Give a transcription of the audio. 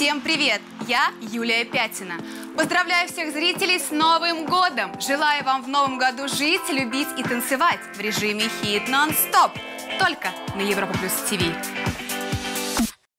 Всем привет! Я Юлия Пятина. Поздравляю всех зрителей с Новым годом! Желаю вам в новом году жить, любить и танцевать в режиме хит нон-стоп. Только на Европа Плюс ТВ.